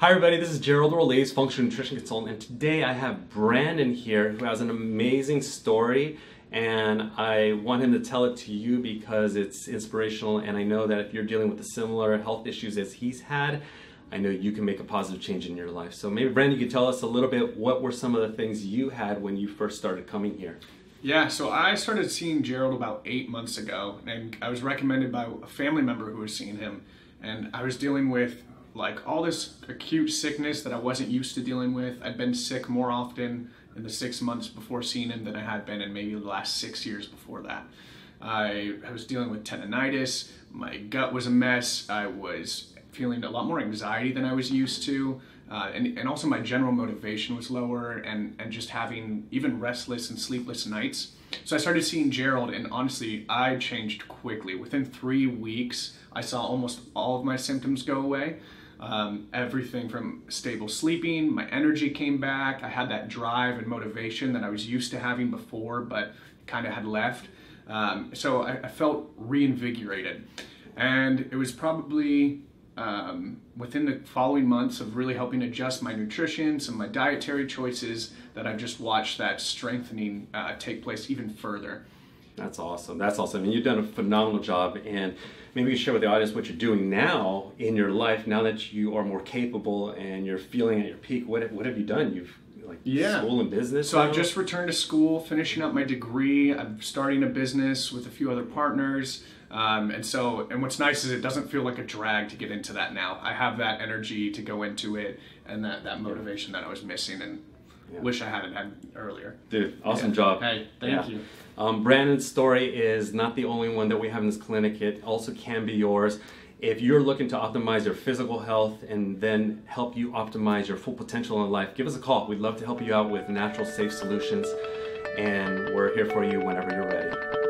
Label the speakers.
Speaker 1: Hi everybody, this is Gerald Orlees, Functional Nutrition Consultant, and today I have Brandon here who has an amazing story and I want him to tell it to you because it's inspirational and I know that if you're dealing with the similar health issues as he's had, I know you can make a positive change in your life. So maybe Brandon, you could tell us a little bit what were some of the things you had when you first started coming here?
Speaker 2: Yeah, so I started seeing Gerald about eight months ago, and I was recommended by a family member who was seeing him, and I was dealing with like all this acute sickness that I wasn't used to dealing with. I'd been sick more often in the six months before seeing him than I had been in maybe the last six years before that. I, I was dealing with tendonitis, my gut was a mess, I was feeling a lot more anxiety than I was used to. Uh, and, and also my general motivation was lower and, and just having even restless and sleepless nights. So I started seeing Gerald and honestly, I changed quickly. Within three weeks, I saw almost all of my symptoms go away. Um, everything from stable sleeping, my energy came back. I had that drive and motivation that I was used to having before, but kind of had left. Um, so I, I, felt reinvigorated. And it was probably um, within the following months of really helping adjust my nutrition, some of my dietary choices, that I've just watched that strengthening uh, take place even further.
Speaker 1: That's awesome. That's awesome. And you've done a phenomenal job. And maybe you share with the audience what you're doing now in your life, now that you are more capable and you're feeling at your peak. What, what have you done? You've like yeah. school and business?
Speaker 2: So now? I've just returned to school, finishing up my degree. I'm starting a business with a few other partners. Um, and so, and what's nice is it doesn't feel like a drag to get into that now. I have that energy to go into it and that, that motivation that I was missing. And yeah. Wish I hadn't had earlier.
Speaker 1: Dude, awesome yeah. job.
Speaker 2: Hey, thank yeah. you.
Speaker 1: Um, Brandon's story is not the only one that we have in this clinic. It also can be yours. If you're looking to optimize your physical health and then help you optimize your full potential in life, give us a call. We'd love to help you out with natural, safe solutions. And we're here for you whenever you're ready.